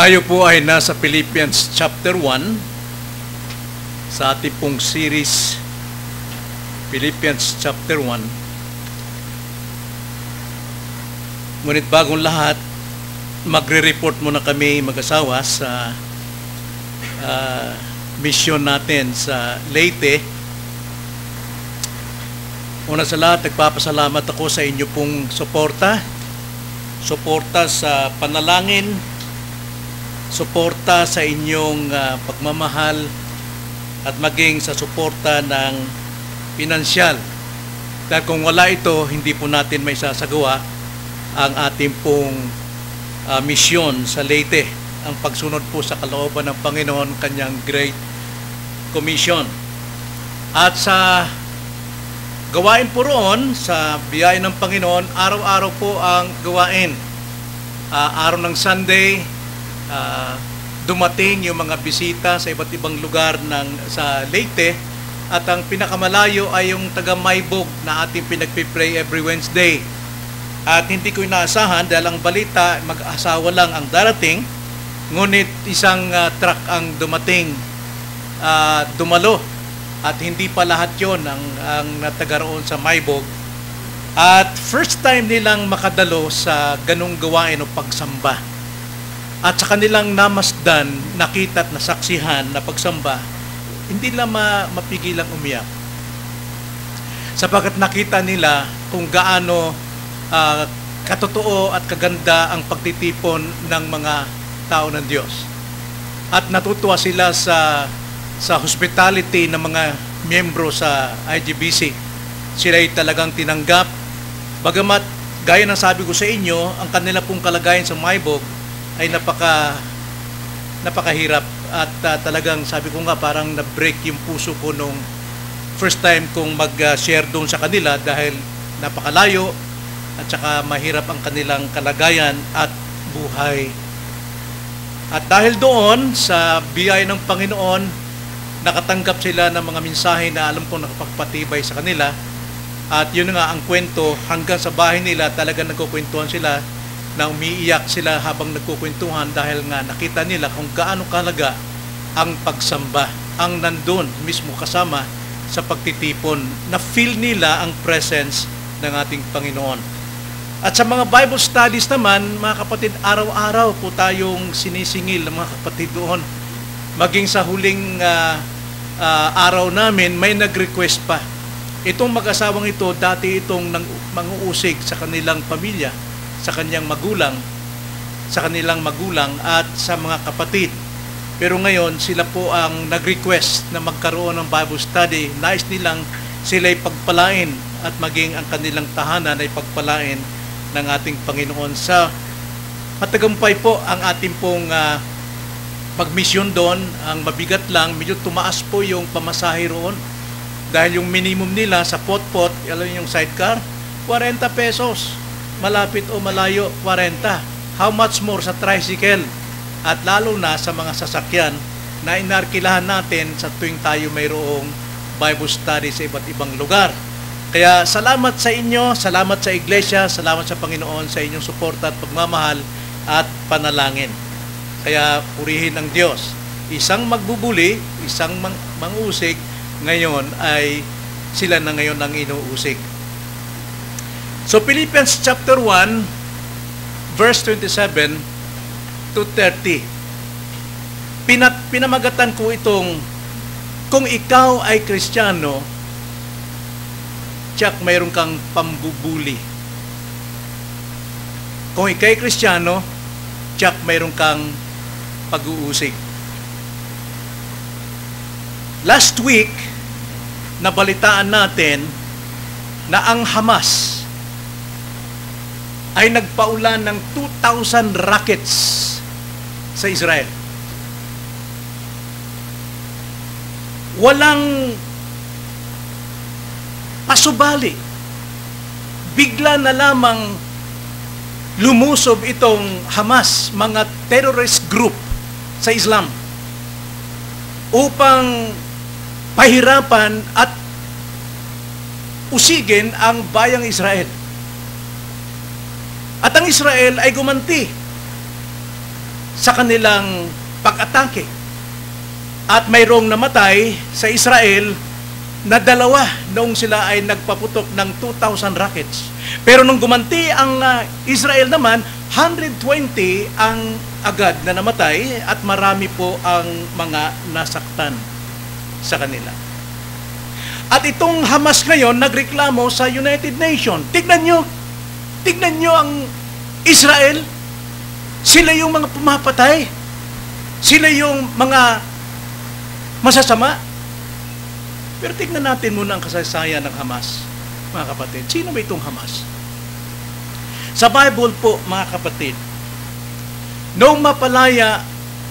Tayo po ay nasa Philippians chapter 1 sa ating pong series Philippians chapter 1. Ngunit bagong lahat, magre-report muna kami mag-asawa sa uh, mission natin sa Leyte. Una sa lahat, nagpapasalamat ako sa inyo pong suporta. Suporta sa panalangin, suporta sa inyong uh, pagmamahal at maging sa suporta ng pinansyal. Dahil kung wala ito, hindi po natin may sasagawa ang ating pong uh, misyon sa Leyte, ang pagsunod po sa kalooban ng Panginoon, kanyang Great Commission. At sa gawain po roon, sa biyaya ng Panginoon, araw-araw po ang gawain. Uh, araw ng Sunday, uh, dumating yung mga bisita sa iba't ibang lugar ng sa Leyte at ang pinakamalayo ay yung taga Maybog na ating pinagpipray every Wednesday. At hindi ko inaasahan dahil ang balita mag-asawa lang ang darating ngunit isang uh, truck ang dumating uh, dumalo at hindi pa lahat yon ang, ang natagaroon sa Maybog. At first time nilang makadalo sa ganong gawain o pagsamba. At sa kanilang namasdan, nakita at nasaksihan na pagsamba, hindi nila ma- mapigilang umiyak. Sapagkat nakita nila kung gaano uh, katotoo at kaganda ang pagtitipon ng mga tao ng Diyos. At natutuwa sila sa sa hospitality ng mga miyembro sa IGBC. Sila ay talagang tinanggap. Bagamat, gaya ng sabi ko sa inyo, ang kanila pong kalagayan sa Maybog ay napaka napakahirap at uh, talagang sabi ko nga parang na-break yung puso ko nung first time kong mag-share doon sa kanila dahil napakalayo at saka mahirap ang kanilang kalagayan at buhay. At dahil doon sa biyaya ng Panginoon, nakatanggap sila ng mga mensahe na alam kong nakapagpatibay sa kanila. At yun nga ang kwento, hanggang sa bahay nila talaga nagkukwentuhan sila na umiiyak sila habang nagkukwentuhan dahil nga nakita nila kung gaano kalaga ang pagsamba, ang nandun mismo kasama sa pagtitipon, na feel nila ang presence ng ating Panginoon. At sa mga Bible studies naman, mga kapatid, araw-araw po tayong sinisingil ng mga kapatid doon maging sa huling uh, uh, araw namin, may nag-request pa. Itong mag-asawang ito, dati itong nang, manguusig sa kanilang pamilya, sa kanyang magulang, sa kanilang magulang at sa mga kapatid. Pero ngayon, sila po ang nag-request na magkaroon ng Bible study. Nais nilang sila'y pagpalain at maging ang kanilang tahanan ay pagpalain ng ating Panginoon. Sa matagumpay po ang ating pong uh, doon, ang mabigat lang, medyo tumaas po yung pamasahe roon. Dahil yung minimum nila sa pot-pot, alam yung sidecar, 40 pesos. Malapit o malayo, 40. How much more sa tricycle? At lalo na sa mga sasakyan na inarkilahan natin sa tuwing tayo mayroong Bible study sa iba't ibang lugar. Kaya salamat sa inyo, salamat sa iglesia, salamat sa Panginoon sa inyong suporta at pagmamahal at panalangin. Kaya purihin ang Diyos. Isang magbubuli, isang mang mangusik, ngayon ay sila na ngayon ang inuusik. So Philippians chapter 1, verse 27 to 30. Pinat, pinamagatan ko itong kung ikaw ay kristyano, tiyak mayroon kang pambubuli. Kung ikaw ay kristyano, tiyak mayroon kang pag-uusig. Last week, nabalitaan natin na ang Hamas ay nagpaulan ng 2,000 rockets sa Israel. Walang pasubali. Bigla na lamang lumusob itong Hamas, mga terrorist group sa Islam upang pahirapan at usigin ang bayang Israel. At ang Israel ay gumanti sa kanilang pag-atake. At mayroong namatay sa Israel na dalawa noong sila ay nagpaputok ng 2,000 rockets. Pero nung gumanti ang uh, Israel naman, 120 ang agad na namatay at marami po ang mga nasaktan sa kanila. At itong Hamas ngayon nagreklamo sa United Nations. Tignan nyo, tignan nyo ang Israel. Sila yung mga pumapatay. Sila yung mga masasama. Pero tignan natin muna ang kasaysayan ng Hamas, mga kapatid. Sino ba itong Hamas? Sa Bible po, mga kapatid, noong mapalaya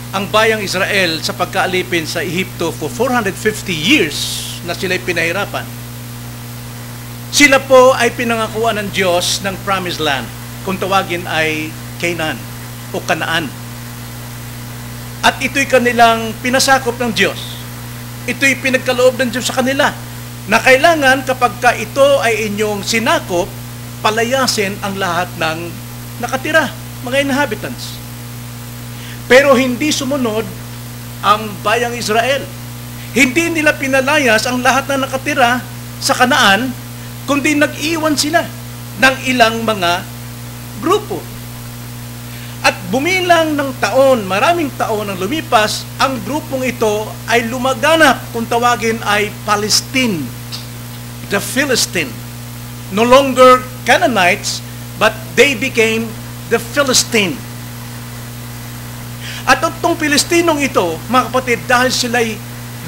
ang bayang Israel sa pagkaalipin sa Ehipto for 450 years na sila'y pinahirapan, sila po ay pinangakuan ng Diyos ng Promised Land, kung tawagin ay Canaan o Kanaan. At ito'y kanilang pinasakop ng Diyos. Ito'y pinagkaloob ng Diyos sa kanila na kailangan kapag ka ito ay inyong sinakop, palayasin ang lahat ng nakatira, mga inhabitants. Pero hindi sumunod ang bayang Israel. Hindi nila pinalayas ang lahat na nakatira sa Kanaan, kundi nag-iwan sila ng ilang mga grupo. At bumilang ng taon, maraming taon ang lumipas, ang grupong ito ay lumaganap kung tawagin ay Palestine, the Philistine. No longer Canaanites, but they became the Philistine. At itong Pilestinong ito, mga kapatid, dahil sila'y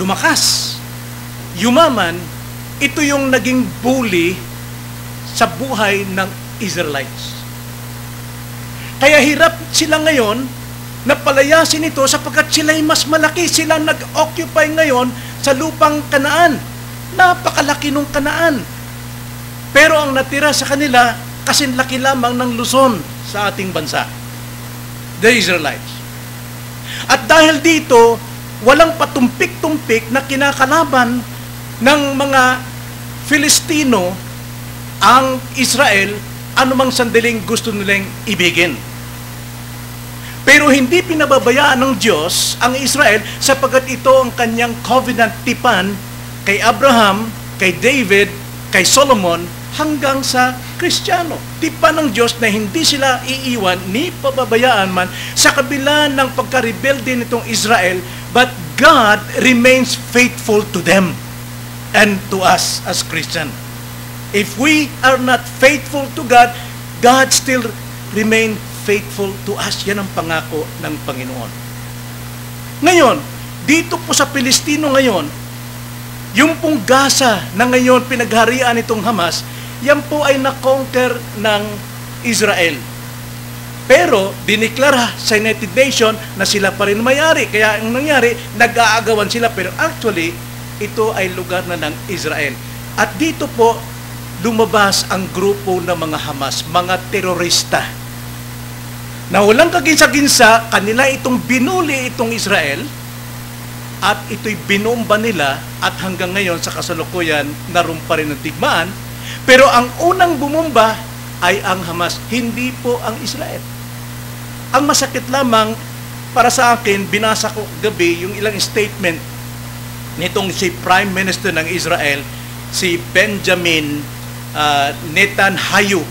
lumakas, yumaman, ito yung naging bully sa buhay ng Israelites. Kaya hirap sila ngayon na palayasin ito sapagkat sila'y mas malaki. Sila nag-occupy ngayon sa lupang kanaan. Napakalaki nung kanaan. Pero ang natira sa kanila, kasi laki lamang ng Luzon sa ating bansa. The Israelites. At dahil dito, walang patumpik-tumpik na kinakalaban ng mga Filistino ang Israel anumang sandaling gusto nilang ibigin. Pero hindi pinababayaan ng Diyos ang Israel sapagkat ito ang kanyang covenant tipan kay Abraham, kay David, kay Solomon, hanggang sa Kristiyano. Tipan ng Diyos na hindi sila iiwan ni pababayaan man sa kabila ng pagka-rebelde nitong Israel, but God remains faithful to them and to us as Christian. If we are not faithful to God, God still remain faithful to us. Yan ang pangako ng Panginoon. Ngayon, dito po sa Pilistino ngayon, yung pong Gaza na ngayon pinagharian itong Hamas, yan po ay na-conquer ng Israel. Pero, diniklara sa United Nations na sila pa rin mayari. Kaya ang nangyari, nag-aagawan sila. Pero actually, ito ay lugar na ng Israel. At dito po, lumabas ang grupo ng mga Hamas, mga terorista na walang kaginsa-ginsa, kanila itong binuli itong Israel at ito'y binomba nila at hanggang ngayon sa kasalukuyan naroon pa rin ng tigmaan. Pero ang unang bumomba ay ang Hamas, hindi po ang Israel. Ang masakit lamang para sa akin, binasa ko gabi yung ilang statement nitong si Prime Minister ng Israel, si Benjamin uh, Netanyahu.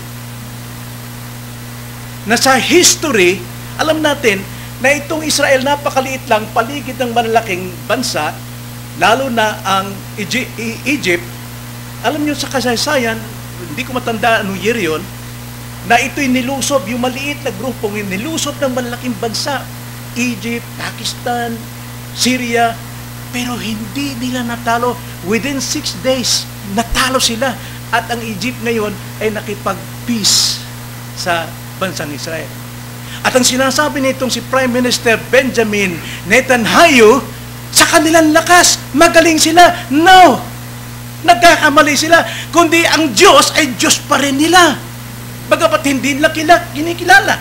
Na sa history, alam natin na itong Israel napakaliit lang, paligid ng malalaking bansa, lalo na ang Egypt, alam nyo sa kasaysayan, hindi ko matanda anong year yun, na ito'y nilusob, yung maliit na grupong nilusob ng malalaking bansa, Egypt, Pakistan, Syria, pero hindi nila natalo. Within six days, natalo sila. At ang Egypt ngayon ay nakipag-peace sa bansang Israel. At ang sinasabi nitong si Prime Minister Benjamin Netanyahu, sa kanilang lakas, magaling sila. No! Nagkakamali sila. Kundi ang Diyos ay Diyos pa rin nila. Bagapat hindi nila kila, kinikilala.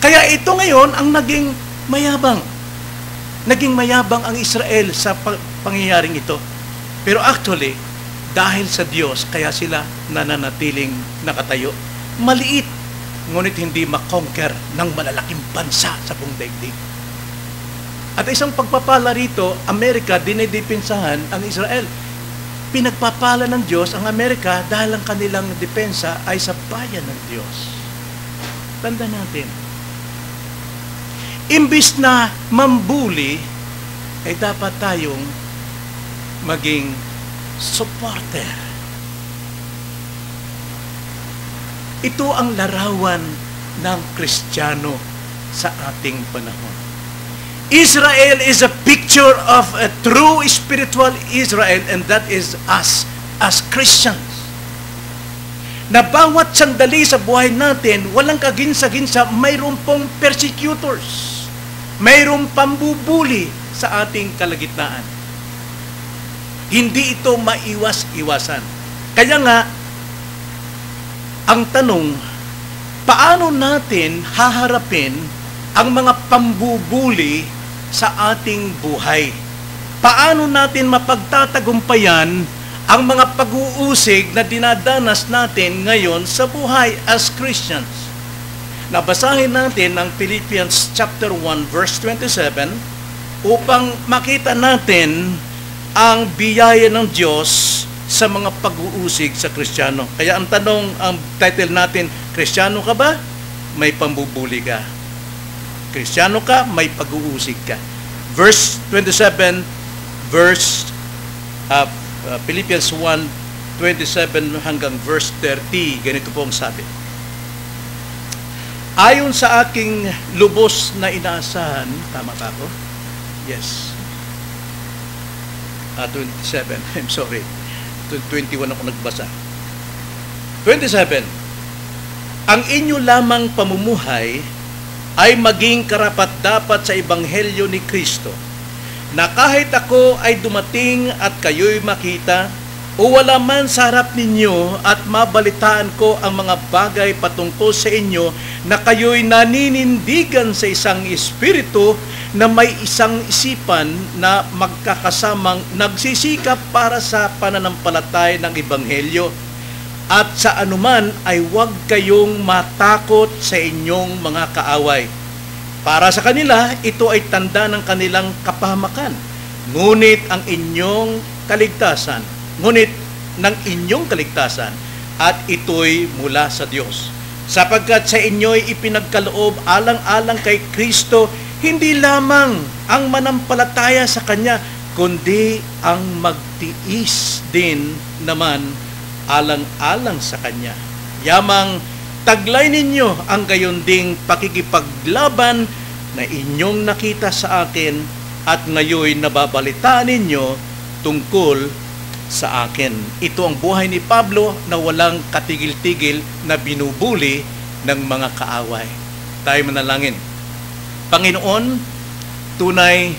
Kaya ito ngayon ang naging mayabang. Naging mayabang ang Israel sa pangyayaring ito. Pero actually, dahil sa Diyos, kaya sila nananatiling nakatayo. Maliit ngunit hindi makonquer ng malalaking bansa sa buong daigdig. At isang pagpapala rito, Amerika dinidipinsahan ang Israel. Pinagpapala ng Diyos ang Amerika dahil ang kanilang depensa ay sa bayan ng Diyos. Tanda natin. Imbis na mambuli, ay dapat tayong maging supporter. Ito ang larawan ng Kristiyano sa ating panahon. Israel is a picture of a true spiritual Israel and that is us as Christians. Na bawat sandali sa buhay natin, walang kaginsa-ginsa, mayroon pong persecutors. Mayroon pambubuli sa ating kalagitnaan. Hindi ito maiwas-iwasan. Kaya nga, ang tanong, paano natin haharapin ang mga pambubuli sa ating buhay. Paano natin mapagtatagumpayan ang mga pag-uusig na dinadanas natin ngayon sa buhay as Christians? Nabasahin natin ang Philippians chapter 1 verse 27 upang makita natin ang biyaya ng Diyos sa mga pag-uusig sa Kristiyano. Kaya ang tanong, ang title natin, Kristiyano ka ba? May pambubuli ka. Kristiyano ka, may pag-uusig ka. Verse 27, verse uh, uh, Philippians 1, 27 hanggang verse 30, ganito po ang sabi. Ayon sa aking lubos na inaasahan, tama ba ako? Yes. Uh, 27, I'm sorry. 21 ako nagbasa. 27. Ang inyo lamang pamumuhay ay maging karapat-dapat sa Ebanghelyo ni Kristo na kahit ako ay dumating at kayo'y makita o wala man sa harap ninyo at mabalitaan ko ang mga bagay patungkol sa inyo na kayo'y naninindigan sa isang espiritu na may isang isipan na magkakasamang nagsisikap para sa pananampalatay ng Ebanghelyo at sa anuman ay huwag kayong matakot sa inyong mga kaaway. Para sa kanila, ito ay tanda ng kanilang kapahamakan. Ngunit ang inyong kaligtasan, ngunit ng inyong kaligtasan, at ito'y mula sa Diyos. Sapagkat sa inyo'y ipinagkaloob alang-alang kay Kristo, hindi lamang ang manampalataya sa Kanya, kundi ang magtiis din naman alang-alang sa Kanya. Yamang taglay ninyo ang gayon ding pakikipaglaban na inyong nakita sa akin at ngayon nababalitaan ninyo tungkol sa akin. Ito ang buhay ni Pablo na walang katigil-tigil na binubuli ng mga kaaway. Tayo manalangin. Panginoon, tunay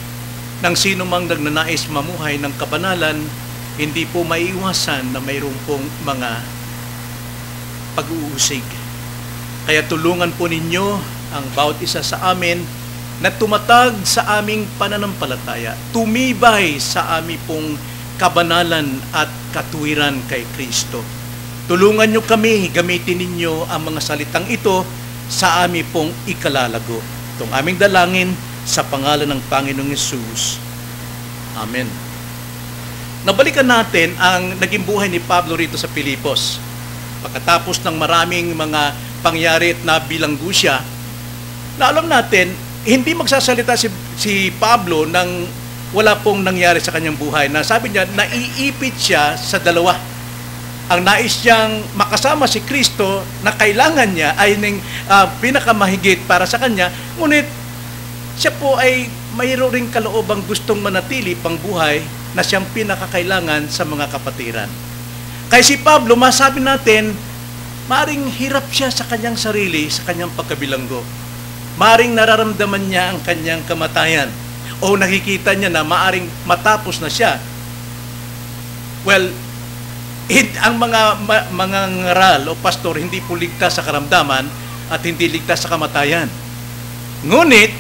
ng sino mang nagnanais mamuhay ng kabanalan, hindi po maiiwasan na mayroon pong mga pag-uusig. Kaya tulungan po ninyo ang bawat isa sa amin na tumatag sa aming pananampalataya, tumibay sa aming pong kabanalan at katuwiran kay Kristo. Tulungan nyo kami, gamitin ninyo ang mga salitang ito sa aming pong ikalalago. Itong aming dalangin sa pangalan ng Panginoong Yesus. Amen. Nabalikan natin ang naging buhay ni Pablo rito sa Pilipos. Pagkatapos ng maraming mga pangyari at nabilanggo siya, na alam natin, hindi magsasalita si, si Pablo nang wala pong nangyari sa kanyang buhay. Na sabi niya, naiipit siya sa dalawa. Ang nais niyang makasama si Kristo na kailangan niya ay ng uh, pinakamahigit para sa kanya, ngunit siya po ay mayroon ring kaloobang gustong manatili pang buhay na siyang pinakakailangan sa mga kapatiran. Kay si Pablo, masabi natin, maring hirap siya sa kanyang sarili, sa kanyang pagkabilanggo. Maring nararamdaman niya ang kanyang kamatayan. O nakikita niya na maaring matapos na siya. Well, hid, ang mga ma, mga ngaral o pastor hindi po ligtas sa karamdaman at hindi ligtas sa kamatayan. Ngunit,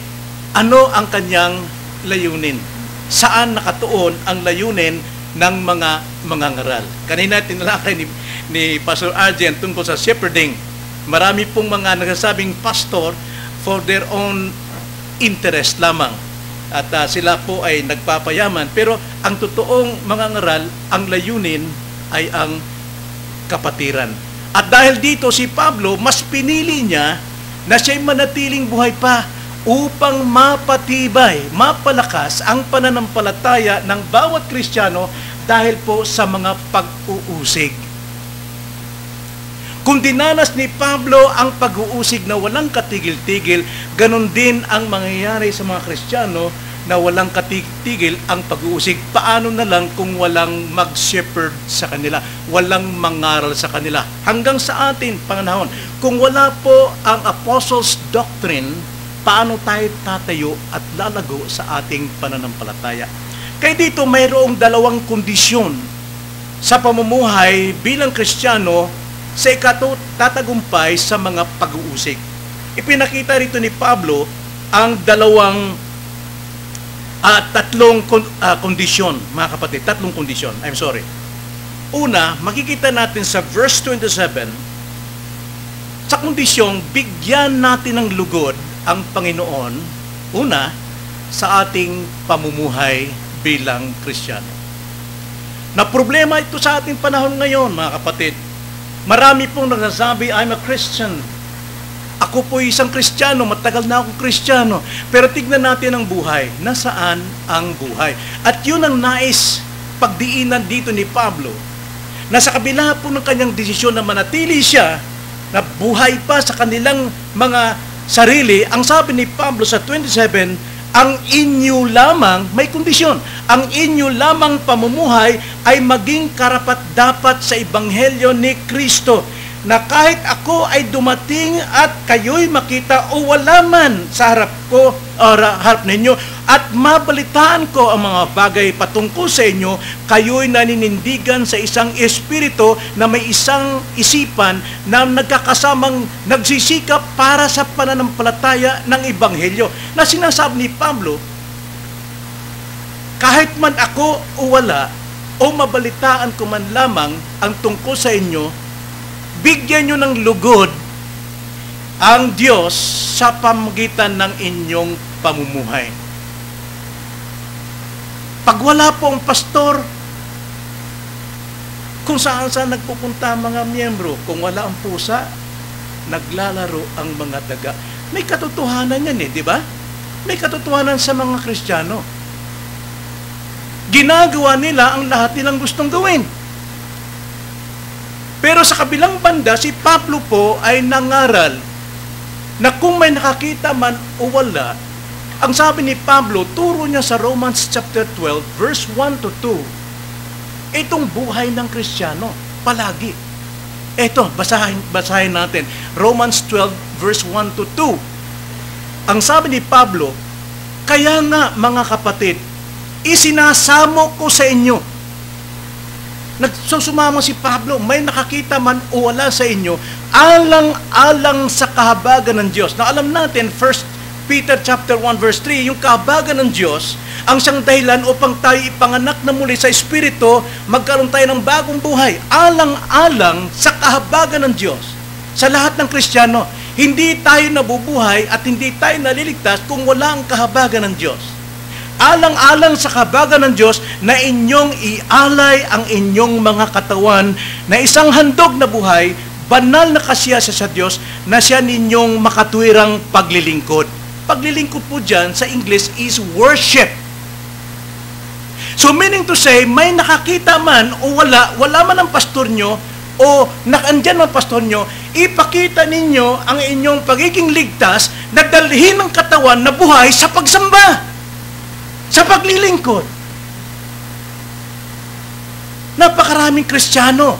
ano ang kanyang layunin? saan nakatuon ang layunin ng mga mga ngaral. Kanina tinalakay ni, ni Pastor Arjen tungkol sa shepherding. Marami pong mga nagsasabing pastor for their own interest lamang. At uh, sila po ay nagpapayaman. Pero ang totoong mga ngaral, ang layunin ay ang kapatiran. At dahil dito si Pablo, mas pinili niya na siya'y manatiling buhay pa upang mapatibay, mapalakas ang pananampalataya ng bawat Kristiyano dahil po sa mga pag-uusig. Kung dinanas ni Pablo ang pag-uusig na walang katigil-tigil, ganun din ang mangyayari sa mga Kristiyano na walang katigil ang pag-uusig. Paano na lang kung walang mag-shepherd sa kanila, walang mangaral sa kanila? Hanggang sa atin, panganahon, kung wala po ang apostles' doctrine, paano tayo tatayo at lalago sa ating pananampalataya? Kaya dito mayroong dalawang kondisyon sa pamumuhay bilang Kristiyano sa ikatatagumpay sa mga pag-uusig. Ipinakita rito ni Pablo ang dalawang uh, tatlong uh, kondisyon, mga kapatid, tatlong kondisyon. I'm sorry. Una, makikita natin sa verse 27, sa kondisyong bigyan natin ng lugod ang Panginoon, una, sa ating pamumuhay bilang Kristiyano. Na problema ito sa ating panahon ngayon, mga kapatid. Marami pong nagsasabi, I'm a Christian. Ako po isang Kristiyano, matagal na akong Kristiyano. Pero tignan natin ang buhay. Nasaan ang buhay? At yun ang nais pagdiinan dito ni Pablo na sa kabila po ng kanyang desisyon na manatili siya na buhay pa sa kanilang mga sarili, ang sabi ni Pablo sa 27, ang inyo lamang, may kondisyon, ang inyo lamang pamumuhay ay maging karapat dapat sa Ebanghelyo ni Kristo na kahit ako ay dumating at kayo'y makita o wala man sa harap ko o harap ninyo at mabalitaan ko ang mga bagay patungkol sa inyo, kayo'y naninindigan sa isang espiritu na may isang isipan na nagkakasamang nagsisikap para sa pananampalataya ng Ebanghelyo. Na sinasabi ni Pablo, kahit man ako o wala, o mabalitaan ko man lamang ang tungkol sa inyo, bigyan nyo ng lugod ang Diyos sa pamagitan ng inyong pamumuhay. Pag wala po ang pastor, kung saan saan nagpupunta ang mga miyembro, kung wala ang pusa, naglalaro ang mga daga. May katotohanan yan eh, di ba? May katotohanan sa mga Kristiyano. Ginagawa nila ang lahat nilang gustong gawin. Pero sa kabilang banda, si Pablo po ay nangaral na kung may nakakita man o wala, ang sabi ni Pablo, turo niya sa Romans chapter 12, verse 1 to 2, itong buhay ng Kristiyano, palagi. Ito, basahin, basahin natin. Romans 12, verse 1 to 2. Ang sabi ni Pablo, kaya nga mga kapatid, isinasamo ko sa inyo Nagsusumama si Pablo, may nakakita man o wala sa inyo, alang-alang sa kahabagan ng Diyos. Na alam natin, 1 Peter chapter 1 verse 3, yung kahabagan ng Diyos, ang siyang dahilan upang tayo ipanganak na muli sa Espiritu, magkaroon tayo ng bagong buhay. Alang-alang sa kahabagan ng Diyos. Sa lahat ng Kristiyano, hindi tayo nabubuhay at hindi tayo naliligtas kung wala ang kahabagan ng Diyos alang-alang sa kabagan ng Diyos na inyong ialay ang inyong mga katawan na isang handog na buhay, banal na kasiyasa sa Diyos na siya ninyong makatwirang paglilingkod. Paglilingkod po dyan sa English is worship. So meaning to say, may nakakita man o wala, wala man ang pastor nyo, o nakandyan man pastor nyo, ipakita ninyo ang inyong pagiging ligtas na dalhin ng katawan na buhay sa pagsamba sa paglilingkod. Napakaraming Kristiyano.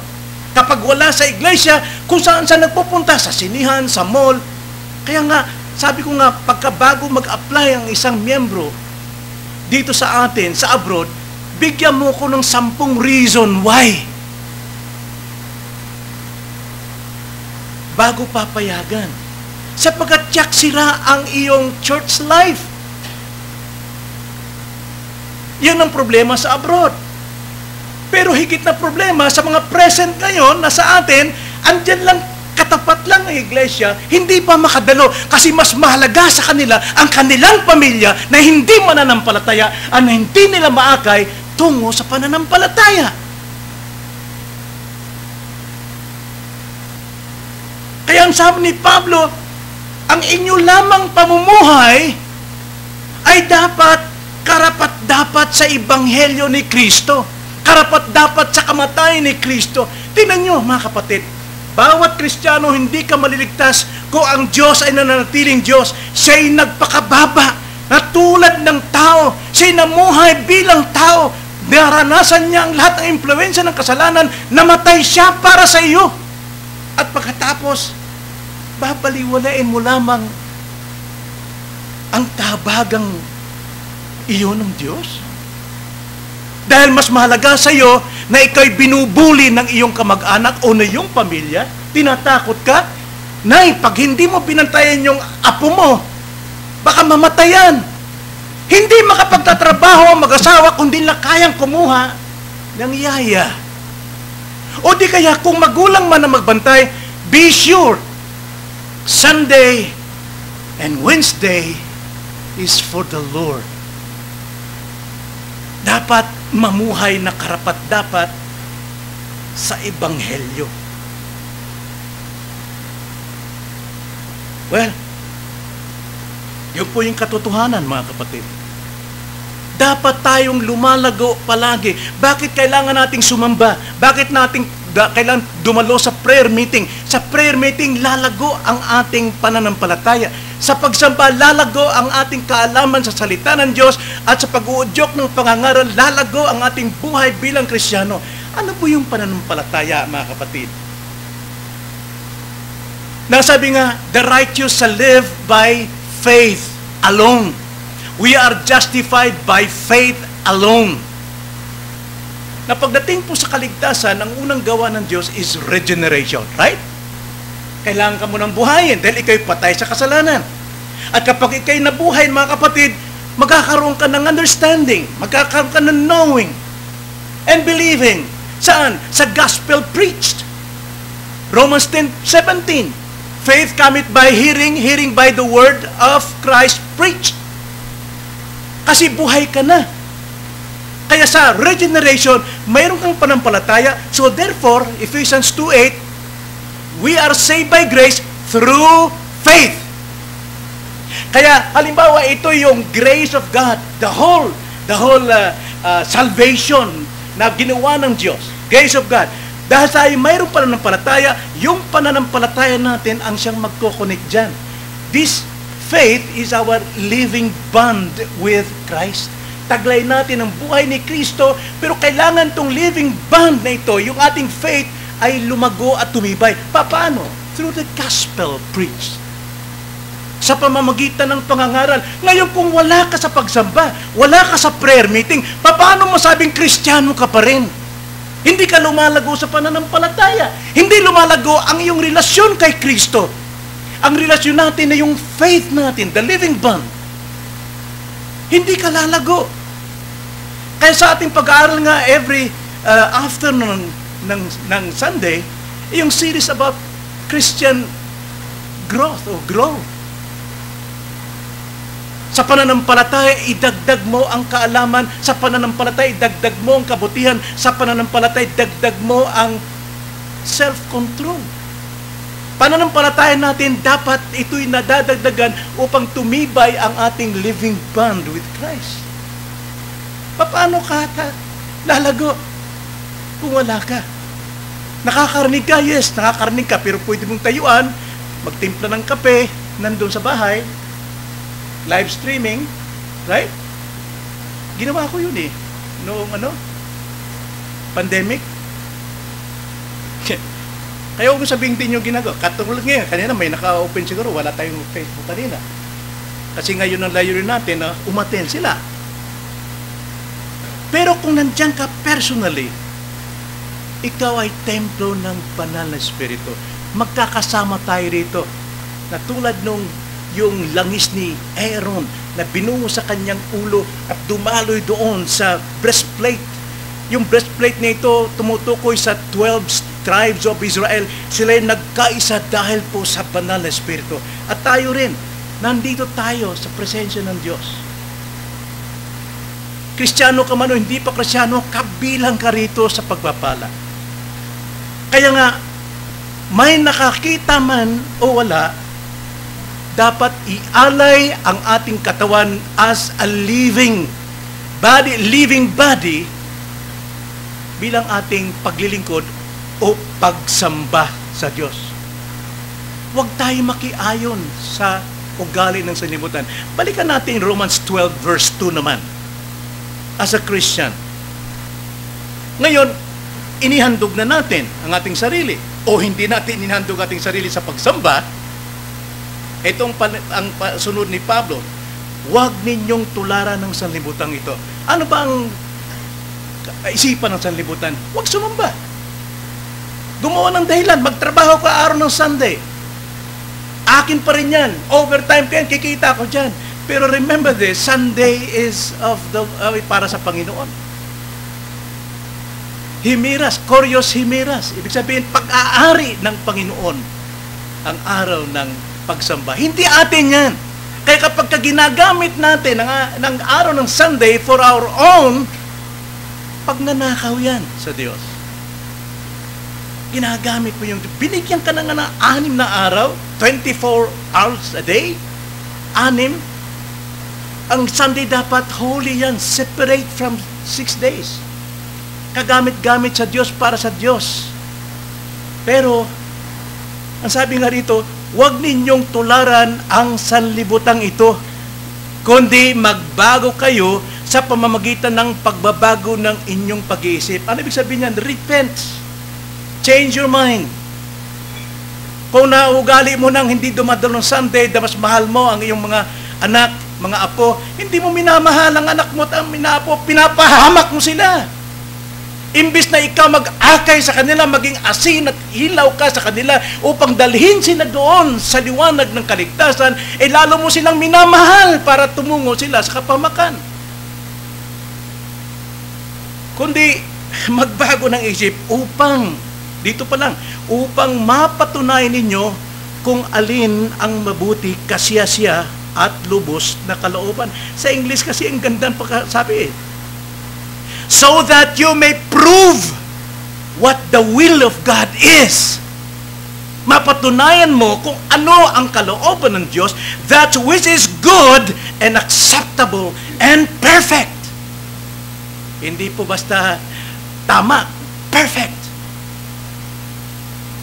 Kapag wala sa iglesia, kung saan saan nagpupunta, sa sinihan, sa mall. Kaya nga, sabi ko nga, pagkabago mag-apply ang isang miyembro dito sa atin, sa abroad, bigyan mo ko ng sampung reason why. Bago papayagan. Sapagkat tiyak sira ang iyong church life. Yan ang problema sa abroad. Pero higit na problema sa mga present ngayon na sa atin, andyan lang katapat lang ng iglesia, hindi pa makadalo kasi mas mahalaga sa kanila ang kanilang pamilya na hindi mananampalataya at hindi nila maakay tungo sa pananampalataya. Kaya ang sabi ni Pablo, ang inyo lamang pamumuhay ay dapat karapat dapat sa ibanghelyo ni Kristo. Karapat dapat sa kamatayan ni Kristo. Tingnan nyo mga kapatid, bawat Kristiyano hindi ka maliligtas kung ang Diyos ay nananatiling Diyos. Siya'y nagpakababa na tulad ng tao. Siya'y namuhay bilang tao. Naranasan niya ang lahat ng impluensya ng kasalanan. Namatay siya para sa iyo. At pagkatapos, babaliwalain mo lamang ang tabagang iyon ng Diyos? Dahil mas mahalaga sa iyo na ikaw'y binubuli ng iyong kamag-anak o ng iyong pamilya, tinatakot ka, Nay, pag hindi mo binantayan yung apo mo, baka mamatayan. Hindi makapagtatrabaho ang mag-asawa kung di lang kayang kumuha ng yaya. O di kaya kung magulang man ang magbantay, be sure, Sunday and Wednesday is for the Lord. Dapat mamuhay na karapat dapat sa Ebanghelyo. Well, yun po yung katotohanan mga kapatid. Dapat tayong lumalago palagi. Bakit kailangan nating sumamba? Bakit nating kailangan dumalo sa prayer meeting? Sa prayer meeting, lalago ang ating pananampalataya. Sa pagsamba, lalago ang ating kaalaman sa salita ng Diyos at sa pag-uudyok ng pangangaral, lalago ang ating buhay bilang Krisyano. Ano po yung pananampalataya, mga kapatid? Nasabi nga, the righteous shall live by faith alone. We are justified by faith alone. Na pagdating po sa kaligtasan, ang unang gawa ng Diyos is regeneration, right? Kailangan ka mo ng buhayin dahil ikaw'y patay sa kasalanan. At kapag ikaw'y nabuhay, mga kapatid, magkakaroon ka ng understanding, magkakaroon ka ng knowing and believing. Saan? Sa gospel preached. Romans 10:17. Faith cometh by hearing, hearing by the word of Christ preached. Kasi buhay ka na. Kaya sa regeneration, mayroon kang panampalataya. So therefore, Ephesians 2.8, we are saved by grace through faith. Kaya halimbawa ito yung grace of God, the whole the whole uh, uh, salvation na ginawa ng Diyos, grace of God. Dahil sa mayroong pananampalataya, yung pananampalataya natin ang siyang magkoconnect dyan. This faith is our living bond with Christ. Taglay natin ang buhay ni Kristo, pero kailangan tong living bond na ito, yung ating faith, ay lumago at tumibay. Paano? Through the gospel preached. Sa pamamagitan ng pangangaral. Ngayon kung wala ka sa pagsamba, wala ka sa prayer meeting, paano mo sabing kristyano ka pa rin? Hindi ka lumalago sa pananampalataya. Hindi lumalago ang iyong relasyon kay Kristo. Ang relasyon natin na yung faith natin, the living bond. Hindi ka lalago. Kaya sa ating pag-aaral nga every uh, afternoon ng, ng Sunday, yung series about Christian growth or grow. Sa pananampalataya, idagdag mo ang kaalaman. Sa pananampalataya, idagdag mo ang kabutihan. Sa pananampalataya, idagdag mo ang self-control. Pananampalataya natin, dapat ito'y nadadagdagan upang tumibay ang ating living bond with Christ. Paano ka lalago kung wala ka? Nakakarinig ka, yes, nakakarinig ka, pero pwede mong tayuan, magtimpla ng kape, nandun sa bahay, live streaming, right? Ginawa ko yun eh. Noong ano, pandemic. Kaya huwag sabihin din yung ginagawa. Katulad ngayon, kanina may naka-open siguro, wala tayong Facebook kanina. Kasi ngayon ang layunin natin na uh, umaten sila. Pero kung nandyan ka personally, ikaw ay templo ng banal na Espiritu. Magkakasama tayo rito. Na tulad nung yung langis ni Aaron na binungo sa kanyang ulo at dumaloy doon sa breastplate. Yung breastplate na ito tumutukoy sa 12 tribes of Israel, sila ay nagkaisa dahil po sa banal na Espiritu. At tayo rin, nandito tayo sa presensya ng Diyos. Kristiyano ka man o hindi pa Kristiyano, kabilang ka rito sa pagpapala. Kaya nga, may nakakita man o wala, dapat ialay ang ating katawan as a living body, living body bilang ating paglilingkod o pagsamba sa Diyos. Huwag tayo makiayon sa ugali ng sanlibutan. Balikan natin Romans 12 verse 2 naman. As a Christian. Ngayon, inihandog na natin ang ating sarili o hindi natin inihandog ating sarili sa pagsamba, pan- ang pa- sunod ni Pablo, huwag ninyong tularan ng sanlibutan ito. Ano ba ang isipan ng sanlibutan? Huwag sumamba. Gumawa ng dahilan. Magtrabaho ka araw ng Sunday. Akin pa rin yan. Overtime ka kikita ko dyan. Pero remember this, Sunday is of the, uh, para sa Panginoon. Himiras, Koryos Himiras. Ibig sabihin, pag-aari ng Panginoon ang araw ng pagsamba. Hindi atin yan. Kaya kapag ka ginagamit natin ng, ng araw ng Sunday for our own, pagnanakaw yan sa Diyos. Ginagamit mo yung, binigyan ka na nga ng anim na araw, 24 hours a day, anim. Ang Sunday dapat holy yan, separate from six days. Kagamit-gamit sa Diyos para sa Diyos. Pero, ang sabi nga rito, huwag ninyong tularan ang sanlibutang ito, kundi magbago kayo sa pamamagitan ng pagbabago ng inyong pag-iisip. Ano ibig sabihin niyan? Repent. Change your mind. Kung naugali mo nang hindi dumadalo ng Sunday, na mas mahal mo ang iyong mga anak, mga apo, hindi mo minamahal ang anak mo at ang minapo, pinapahamak mo sila. Imbis na ikaw mag-akay sa kanila, maging asin at ilaw ka sa kanila upang dalhin sila doon sa liwanag ng kaligtasan, eh lalo mo silang minamahal para tumungo sila sa kapamakan. Kundi magbago ng isip upang, dito pa lang, upang mapatunayan ninyo kung alin ang mabuti, kasiyasya at lubos na kalooban. Sa English kasi ang gandang pagkasabi eh. So that you may prove what the will of God is. Mapatunayan mo kung ano ang kalooban ng Diyos, that which is good and acceptable and perfect. Hindi po basta tama, perfect.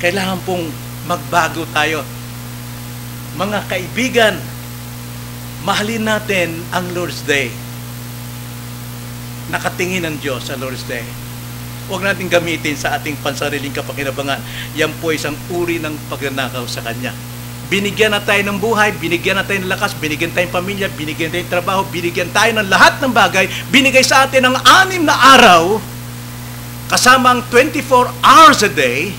Kailangan pong magbago tayo. Mga kaibigan, mahalin natin ang Lord's Day. Nakatingin ang Diyos sa Lord's Day. Huwag natin gamitin sa ating pansariling kapakinabangan. Yan po isang uri ng pagnanakaw sa Kanya. Binigyan na tayo ng buhay, binigyan na tayo ng lakas, binigyan tayong pamilya, binigyan tayo ng trabaho, binigyan tayo ng lahat ng bagay, binigay sa atin ng anim na araw, kasama ang 24 hours a day,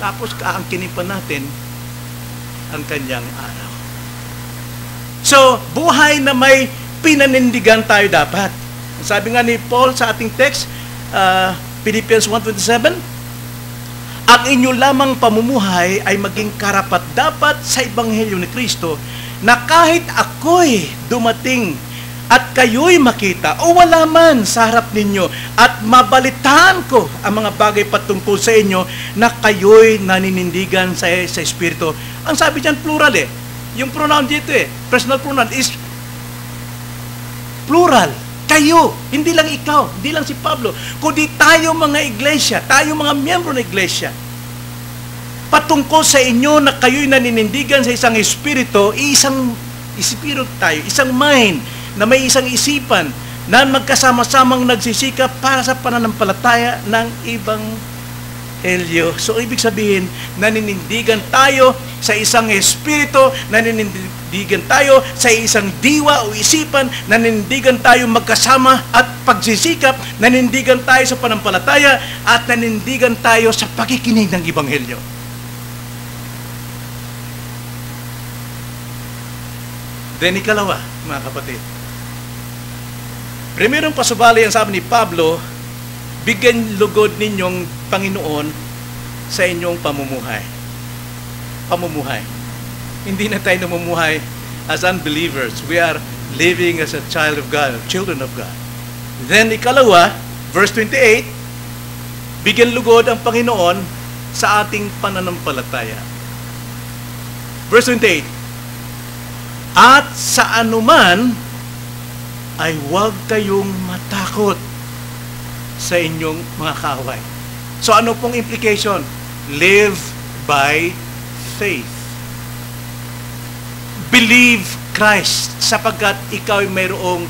tapos kaangkinin pa natin ang kanyang araw. So, buhay na may pinanindigan tayo dapat. Sabi nga ni Paul sa ating text, uh, Philippians 1.27, ang inyo lamang pamumuhay ay maging karapat dapat sa Ebanghelyo ni Kristo na kahit ako'y dumating at kayo'y makita o wala man sa harap ninyo at mabalitaan ko ang mga bagay patungkol sa inyo na kayo'y naninindigan sa, sa Espiritu. Ang sabi diyan plural eh. Yung pronoun dito eh, personal pronoun is plural. Kayo, hindi lang ikaw, hindi lang si Pablo, kundi tayo mga iglesia, tayo mga miyembro ng iglesia. Patungkol sa inyo na kayo'y naninindigan sa isang espiritu, isang espiritu tayo, isang mind, na may isang isipan, na magkasama-samang nagsisikap para sa pananampalataya ng ibang Elyo. So, ibig sabihin, naninindigan tayo sa isang espiritu, naninindigan tayo sa isang diwa o isipan, naninindigan tayo magkasama at pagsisikap, naninindigan tayo sa panampalataya, at naninindigan tayo sa pakikinig ng Ibanghelyo. Then ikalawa, mga kapatid. Primerong pasubali ang sabi ni Pablo, bigyan lugod ninyong Panginoon sa inyong pamumuhay. Pamumuhay. Hindi na tayo namumuhay as unbelievers. We are living as a child of God, children of God. Then, ikalawa, verse 28, bigyan lugod ang Panginoon sa ating pananampalataya. Verse 28, At sa anuman ay huwag kayong matakot sa inyong mga kaaway. So ano pong implication? Live by faith. Believe Christ sapagkat ikaw ay mayroong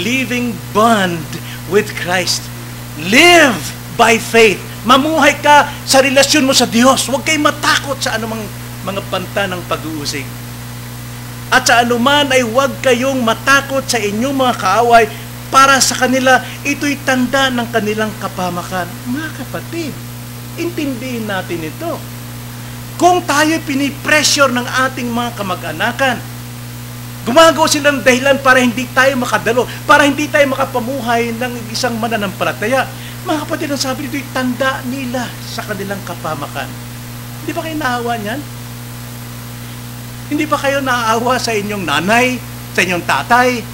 living bond with Christ. Live by faith. Mamuhay ka sa relasyon mo sa Diyos. Huwag kayong matakot sa anumang mga panta ng pag-uusig. At sa anuman ay huwag kayong matakot sa inyong mga kaaway para sa kanila, ito'y tanda ng kanilang kapamakan. Mga kapatid, intindihin natin ito. Kung tayo pinipressure ng ating mga kamag-anakan, gumagawa silang dahilan para hindi tayo makadalo, para hindi tayo makapamuhay ng isang mananampalataya. Mga kapatid, ang sabi dito, tanda nila sa kanilang kapamakan. Hindi ba kayo naawa niyan? Hindi ba kayo naaawa sa inyong nanay, sa inyong tatay?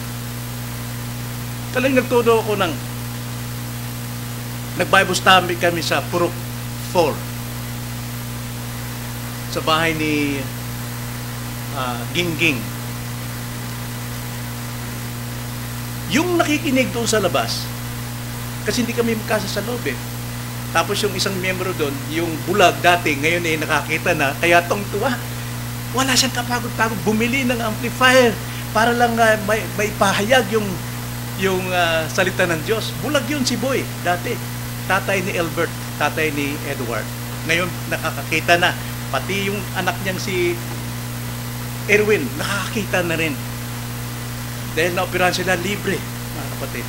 Talagang nagturo ako ng nag-Bible study kami sa Purok 4 sa bahay ni uh, Gingging. Yung nakikinig doon sa labas, kasi hindi kami magkasa sa loob eh. Tapos yung isang miyembro doon, yung bulag dati, ngayon eh nakakita na, kaya tong tuwa. Wala siyang kapagod-pagod, bumili ng amplifier para lang uh, may, may pahayag yung yung uh, salita ng Diyos. Bulag yun si Boy dati. Tatay ni Albert, tatay ni Edward. Ngayon nakakakita na. Pati yung anak niyang si Erwin, nakakakita na rin. Dahil naoperahan sila libre, mga kapatid.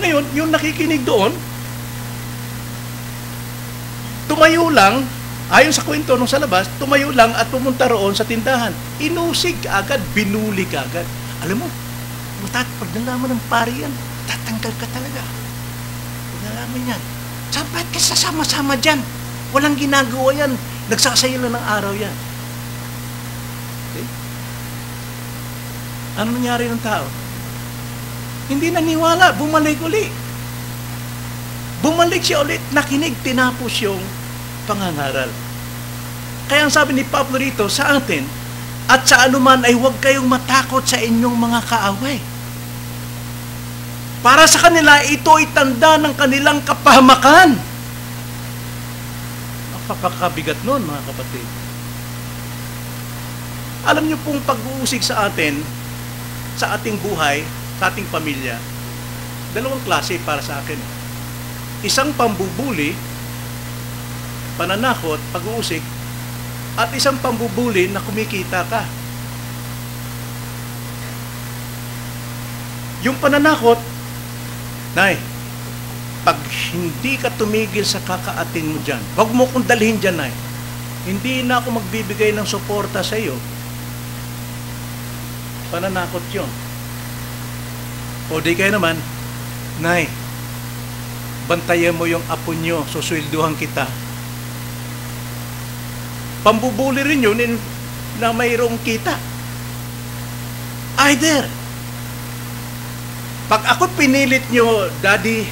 Ngayon, yung nakikinig doon, tumayo lang, ayon sa kwento nung sa labas, tumayo lang at pumunta roon sa tindahan. Inusig agad, binulig agad. Alam mo, Butat, pag nalaman ng pari yan, tatanggal ka talaga. Pag nalaman yan, sabat ka sasama-sama dyan. Walang ginagawa yan. Nagsasaya lang ng araw yan. Okay? Ano nangyari ng tao? Hindi naniwala, bumalik uli. Bumalik siya ulit, nakinig, tinapos yung pangangaral. Kaya ang sabi ni Pablo rito sa atin, at sa anuman ay huwag kayong matakot sa inyong mga kaaway. Para sa kanila, ito ay tanda ng kanilang kapahamakan. Napakakabigat nun, mga kapatid. Alam niyo pong pag-uusig sa atin, sa ating buhay, sa ating pamilya, dalawang klase para sa akin. Isang pambubuli, pananakot, pag-uusig, at isang pambubuli na kumikita ka. Yung pananakot, Nay, pag hindi ka tumigil sa kakaatin mo dyan, huwag mo kong dalhin dyan, Nay. Hindi na ako magbibigay ng suporta sa iyo. Pananakot yun. O di kayo naman, Nay, bantayan mo yung apo nyo, suswilduhan kita. Pambubuli rin yun na mayroong kita. Either, pag ako pinilit nyo, daddy,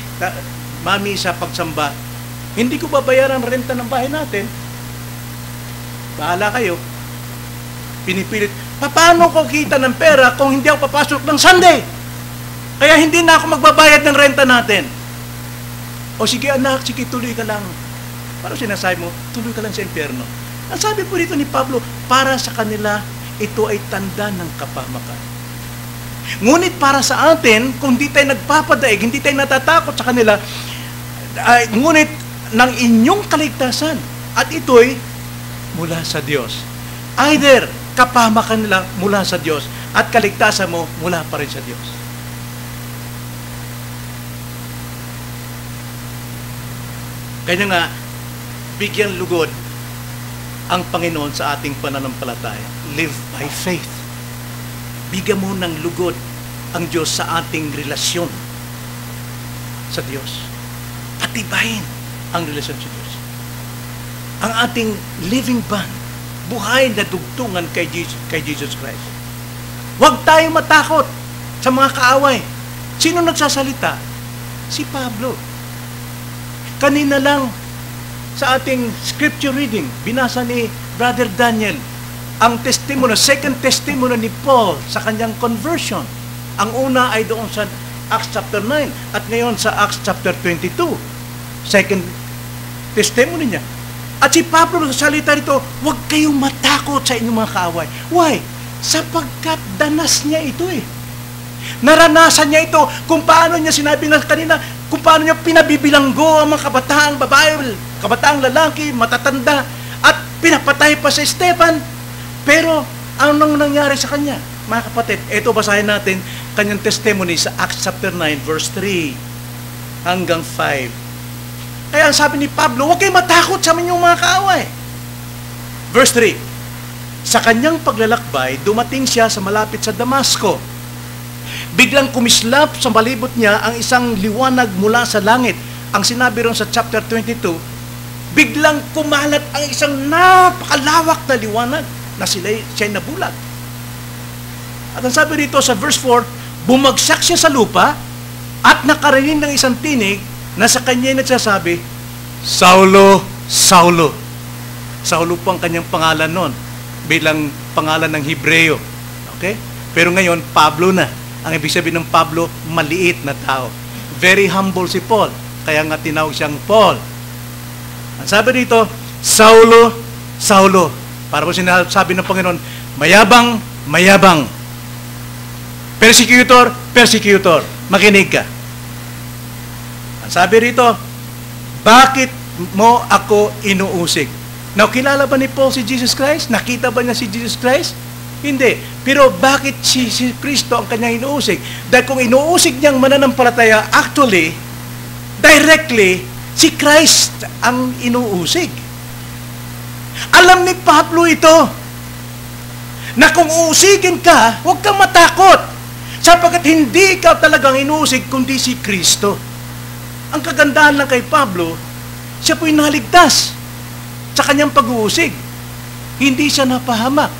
da, mami, sa pagsamba, hindi ko babayaran renta ng bahay natin. Bahala kayo. Pinipilit. Paano ko kita ng pera kung hindi ako papasok ng Sunday? Kaya hindi na ako magbabayad ng renta natin. O sige anak, sige tuloy ka lang. Para sinasabi mo, tuloy ka lang sa impyerno. Ang sabi po dito ni Pablo, para sa kanila, ito ay tanda ng kapamakan. Ngunit para sa atin, kung di tayo nagpapadaig, hindi tayo natatakot sa kanila, ay, ngunit ng inyong kaligtasan, at ito'y mula sa Diyos. Either kapamakan nila mula sa Diyos at kaligtasan mo mula pa rin sa Diyos. Kaya nga, bigyan lugod ang Panginoon sa ating pananampalataya. Live by faith bigyan mo ng lugod ang Diyos sa ating relasyon sa Diyos. Patibayin ang relasyon sa Diyos. ang ating living bond, buhay na dugtungan kay Jesus, kay Jesus Christ. Huwag tayo matakot sa mga kaaway. Sino nagsasalita? Si Pablo. Kanina lang sa ating scripture reading, binasa ni Brother Daniel ang testimony, second testimony ni Paul sa kanyang conversion. Ang una ay doon sa Acts chapter 9 at ngayon sa Acts chapter 22. Second testimony niya. At si Pablo sa salita rito, huwag kayong matakot sa inyong mga kaaway. Why? Sapagkat danas niya ito eh. Naranasan niya ito kung paano niya sinabi na kanina, kung paano niya pinabibilanggo ang mga kabataang babae, kabataang lalaki, matatanda, at pinapatay pa si Stephen. Pero anong nangyari sa kanya? Mga kapatid, ito basahin natin kanyang testimony sa Acts chapter 9 verse 3 hanggang 5. Kaya ang sabi ni Pablo, huwag kayo matakot sa inyong mga kaaway. Verse 3, Sa kanyang paglalakbay, dumating siya sa malapit sa Damasco. Biglang kumislap sa malibot niya ang isang liwanag mula sa langit. Ang sinabi ron sa chapter 22, biglang kumalat ang isang napakalawak na liwanag na sila siya'y nabulag. At ang sabi dito sa verse 4, bumagsak siya sa lupa at nakarinig ng isang tinig na sa kanya nagsasabi, Saulo, Saulo. Saulo po ang kanyang pangalan noon bilang pangalan ng Hebreo. Okay? Pero ngayon, Pablo na. Ang ibig sabihin ng Pablo, maliit na tao. Very humble si Paul. Kaya nga tinawag siyang Paul. Ang sabi dito, Saulo, Saulo. Para po sinasabi ng Panginoon, mayabang, mayabang. Persecutor, persecutor. Makinig ka. Sabi rito, bakit mo ako inuusig? Now, kilala ba ni Paul si Jesus Christ? Nakita ba niya si Jesus Christ? Hindi. Pero bakit si, si Kristo ang kanyang inuusig? Dahil kung inuusig niyang mananampalataya, actually, directly, si Christ ang inuusig. Alam ni Pablo ito, na kung uusigin ka, huwag kang matakot. Sapagkat hindi ka talagang inuusig, kundi si Kristo. Ang kagandahan lang kay Pablo, siya po'y naligtas sa kanyang pag-uusig. Hindi siya napahamak.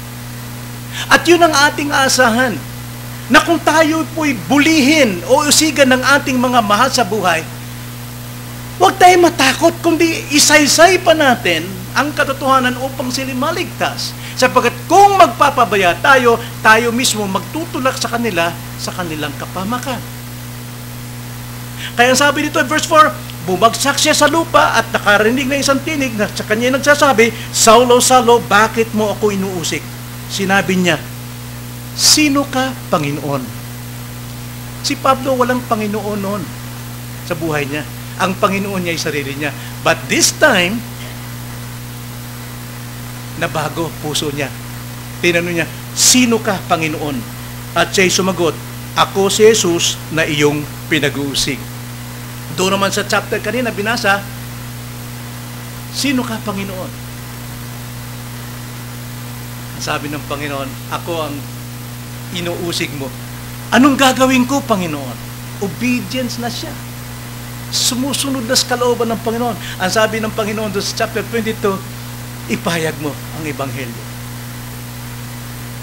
At yun ang ating asahan, na kung tayo po'y bulihin o usigan ng ating mga mahal sa buhay, huwag tayo matakot, kundi isaysay pa natin ang katotohanan upang sila maligtas. Sapagkat kung magpapabaya tayo, tayo mismo magtutulak sa kanila sa kanilang kapamakan. Kaya sabi dito, verse 4, bumagsak siya sa lupa at nakarinig na isang tinig na sa kanya nagsasabi, Saulo, Saulo, bakit mo ako inuusik? Sinabi niya, Sino ka, Panginoon? Si Pablo walang Panginoon noon sa buhay niya. Ang Panginoon niya ay sarili niya. But this time, nabago puso niya. Tinanong niya, Sino ka, Panginoon? At siya'y sumagot, Ako si Jesus na iyong pinag-uusig. Doon naman sa chapter kanina binasa, Sino ka, Panginoon? Sabi ng Panginoon, ako ang inuusig mo. Anong gagawin ko, Panginoon? Obedience na siya. Sumusunod na sa kalooban ng Panginoon. Ang sabi ng Panginoon doon sa chapter 22, ipahayag mo ang Ebanghelyo.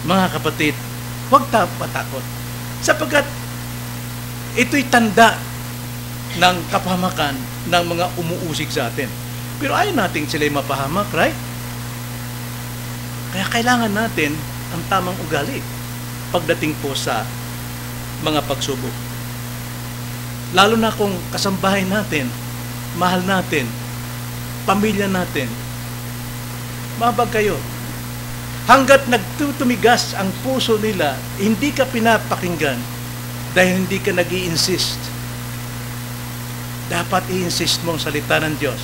Mga kapatid, huwag tayo patakot. Sapagkat ito'y tanda ng kapahamakan ng mga umuusig sa atin. Pero ayaw natin sila'y mapahamak, right? Kaya kailangan natin ang tamang ugali pagdating po sa mga pagsubok. Lalo na kung kasambahay natin, mahal natin, pamilya natin, mabag kayo. Hanggat nagtutumigas ang puso nila, hindi ka pinapakinggan dahil hindi ka nag insist Dapat i-insist mo ang salita ng Diyos.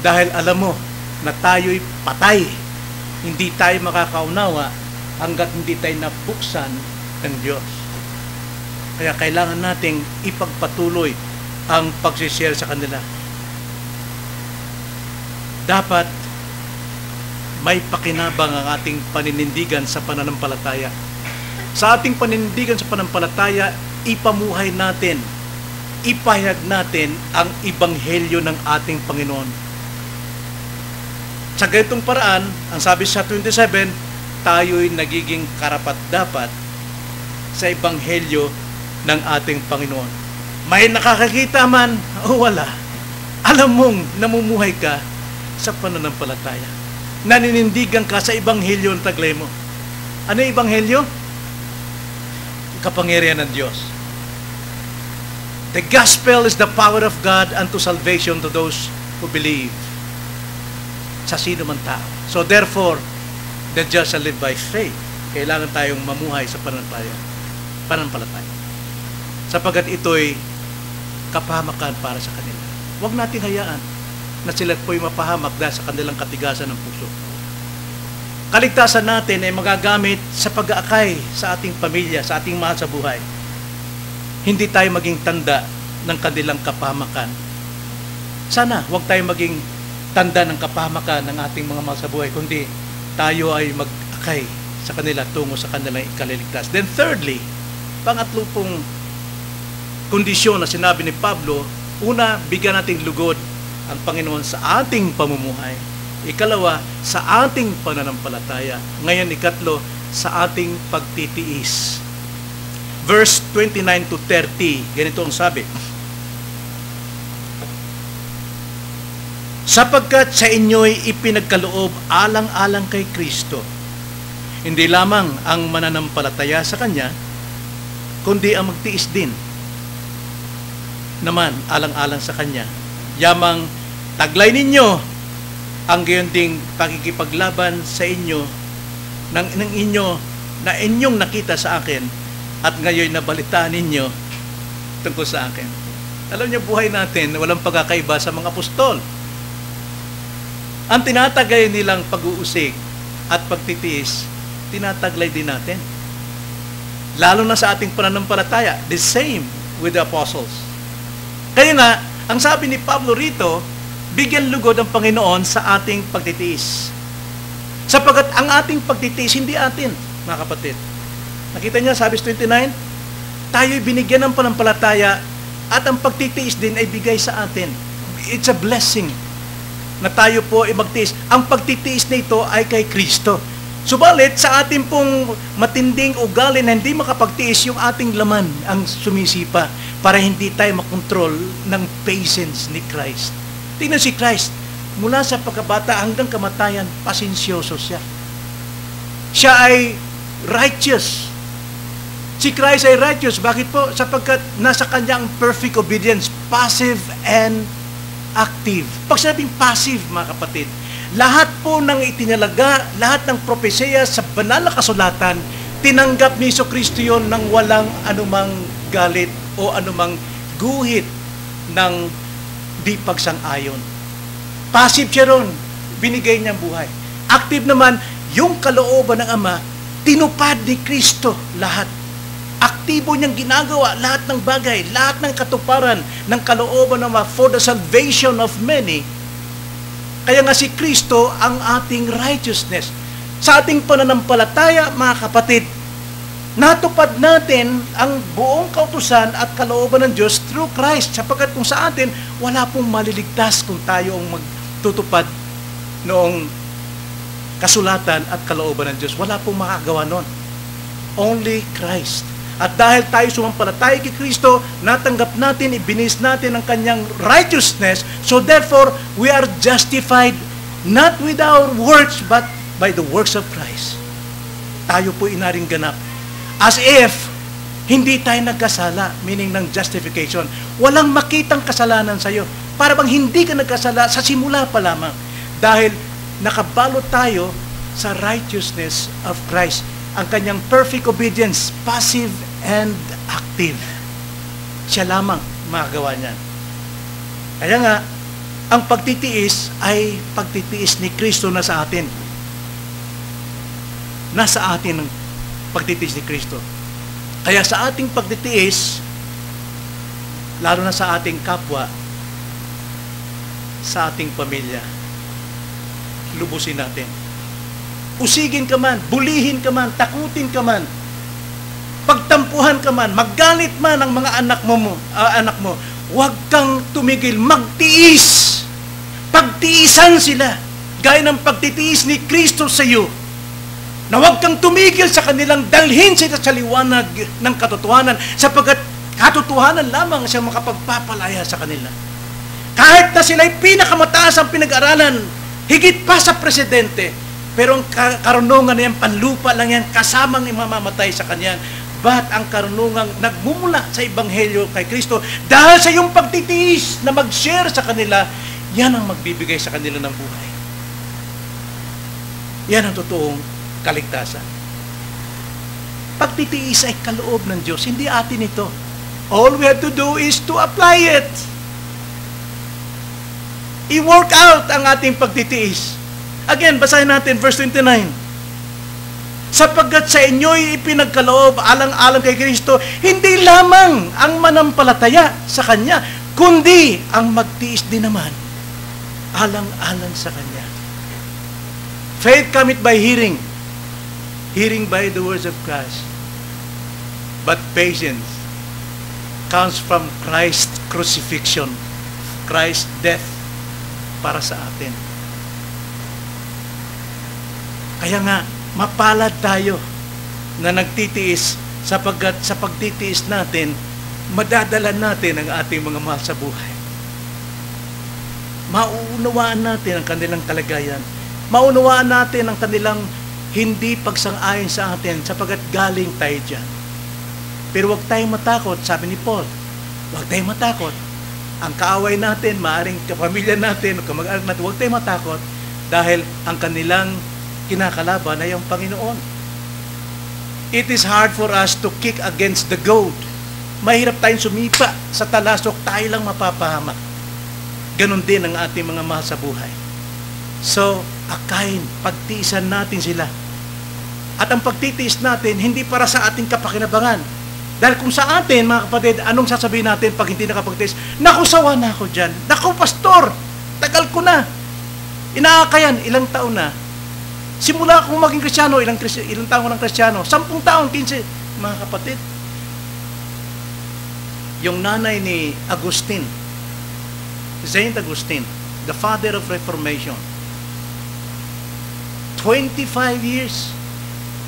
Dahil alam mo na tayo'y patay. Hindi tayo makakaunawa hanggat hindi tayo nabuksan ng Diyos. Kaya kailangan nating ipagpatuloy ang pagsishare sa kanila. Dapat may pakinabang ang ating paninindigan sa pananampalataya. Sa ating paninindigan sa pananampalataya, ipamuhay natin ipahayag natin ang ibanghelyo ng ating Panginoon. Sa ganitong paraan, ang sabi sa 27, tayo'y nagiging karapat-dapat sa ebanghelyo ng ating Panginoon. May nakakakita man o wala, alam mong namumuhay ka sa pananampalataya. Naninindigan ka sa ebanghelyo ng taglay mo. Ano yung ebanghelyo? Kapangyarihan ng Diyos. The gospel is the power of God unto salvation to those who believe. Sa sino man tao. So therefore, the just shall live by faith. Kailangan tayong mamuhay sa pananampalataya. Pananampalataya. Sapagat ito'y kapahamakan para sa kanila. Huwag nating hayaan na sila po'y mapahamak dahil sa kanilang katigasan ng puso. Kaligtasan natin ay magagamit sa pag-aakay sa ating pamilya, sa ating mahal sa buhay. Hindi tayo maging tanda ng kanilang kapahamakan. Sana huwag tayo maging tanda ng kapahamakan ng ating mga mahal sa buhay, kundi tayo ay mag-akay sa kanila tungo sa kanilang ikaliligtas. Then thirdly, pangatlo pong kondisyon na sinabi ni Pablo, una, bigyan nating lugod ang Panginoon sa ating pamumuhay. Ikalawa, sa ating pananampalataya. Ngayon, ikatlo, sa ating pagtitiis. Verse 29 to 30, ganito ang sabi. Sapagkat sa inyo'y ipinagkaloob alang-alang kay Kristo, hindi lamang ang mananampalataya sa Kanya, kundi ang magtiis din naman alang-alang sa Kanya. Yamang taglay ninyo ang gayon ding pakikipaglaban sa inyo ng, ng inyo na inyong nakita sa akin at ngayon nabalitaan ninyo tungkol sa akin. Alam niyo, buhay natin, walang pagkakaiba sa mga apostol. Ang tinatagay nilang pag-uusig at pagtitiis, tinataglay din natin. Lalo na sa ating pananampalataya, the same with the apostles. Kaya nga, ang sabi ni Pablo rito, bigyan lugod ang Panginoon sa ating pagtitiis. Sapagat ang ating pagtitiis, hindi atin, mga kapatid. Nakita niya, sa 29, tayo'y binigyan ng panampalataya at ang pagtitiis din ay bigay sa atin. It's a blessing na tayo po ay magtiis. Ang pagtitiis na ito ay kay Kristo. Subalit, sa ating pong matinding ugali na hindi makapagtiis, yung ating laman ang sumisipa para hindi tayo makontrol ng patience ni Christ. Tingnan si Christ, mula sa pagkabata hanggang kamatayan, pasensyoso siya. Siya ay righteous. Si Christ ay righteous. Bakit po? Sapagkat nasa kanyang perfect obedience, passive and active. Pag sinabing passive, mga kapatid, lahat po ng itinalaga, lahat ng propesya sa banal na kasulatan, tinanggap ni Iso Kristo yun ng walang anumang galit o anumang guhit ng di pagsang-ayon. Passive siya ron, binigay niyang buhay. Active naman, yung kalooban ng Ama, tinupad ni Kristo lahat. Aktibo niyang ginagawa lahat ng bagay, lahat ng katuparan ng kalooban ng for the salvation of many kaya nga si Kristo ang ating righteousness. Sa ating pananampalataya, mga kapatid, natupad natin ang buong kautusan at kalooban ng Diyos through Christ. Sapagkat kung sa atin, wala pong maliligtas kung tayo ang magtutupad noong kasulatan at kalooban ng Diyos. Wala pong makagawa nun. Only Christ. At dahil tayo sumampalataya kay Kristo, natanggap natin, ibinis natin ang kanyang righteousness. So therefore, we are justified not with our works, but by the works of Christ. Tayo po inaring ganap. As if, hindi tayo nagkasala, meaning ng justification. Walang makitang kasalanan sa iyo. Para bang hindi ka nagkasala sa simula pa lamang. Dahil nakabalot tayo sa righteousness of Christ. Ang kanyang perfect obedience, passive and active. Siya lamang magagawa niyan. Kaya nga, ang pagtitiis ay pagtitiis ni Kristo na sa atin. Nasa atin ang pagtitiis ni Kristo. Kaya sa ating pagtitiis, lalo na sa ating kapwa, sa ating pamilya, lubusin natin. Usigin ka man, bulihin ka man, takutin ka man, pagtampuhan ka man, maggalit man ang mga anak mo, uh, anak mo, huwag kang tumigil, magtiis. Pagtiisan sila. gaya ng pagtitiis ni Kristo sa iyo, na huwag kang tumigil sa kanilang dalhin sila sa liwanag ng katotohanan sapagkat katotohanan lamang siyang makapagpapalaya sa kanila. Kahit na sila'y pinakamataas ang pinag-aralan, higit pa sa presidente, pero ang karunungan na yan, panlupa lang yan, kasamang imamamatay sa kanyan. But ang karunungan nagmumula sa Ebanghelyo kay Kristo dahil sa iyong pagtitiis na mag-share sa kanila, yan ang magbibigay sa kanila ng buhay. Yan ang totoong kaligtasan. Pagtitiis ay kaloob ng Diyos, hindi atin ito. All we have to do is to apply it. I-work out ang ating pagtitiis. Again, basahin natin verse 29. Sapagkat sa inyo'y ipinagkaloob alang-alang kay Kristo, hindi lamang ang manampalataya sa Kanya, kundi ang magtiis din naman alang-alang sa Kanya. Faith cometh by hearing, hearing by the words of Christ. But patience comes from Christ's crucifixion, Christ's death para sa atin. Kaya nga, mapalad tayo na nagtitiis sapagkat sa pagtitiis natin, madadala natin ang ating mga mahal sa buhay. Mauunawaan natin ang kanilang kalagayan. Maunawaan natin ang kanilang hindi pagsang-ayon sa atin sapagkat galing tayo dyan. Pero huwag tayong matakot, sabi ni Paul. Huwag tayong matakot. Ang kaaway natin, maaring kapamilya natin, kamag-anak natin, huwag tayong matakot dahil ang kanilang kinakalaban ay ang Panginoon. It is hard for us to kick against the goat. Mahirap tayong sumipa sa talasok, tayo lang mapapahamak. Ganon din ang ating mga mahal sa buhay. So, akayin, pagtiisan natin sila. At ang pagtitiis natin, hindi para sa ating kapakinabangan. Dahil kung sa atin, mga kapatid, anong sasabihin natin pag hindi nakapagtiis? Naku, sawa na ako dyan. Naku, pastor, tagal ko na. Inaakayan, ilang taon na. Simula akong maging kristyano, ilang, ilang taon ng kristyano? Sampung taon, 15. Mga kapatid, yung nanay ni Agustin, Saint Agustin, the father of Reformation, 25 years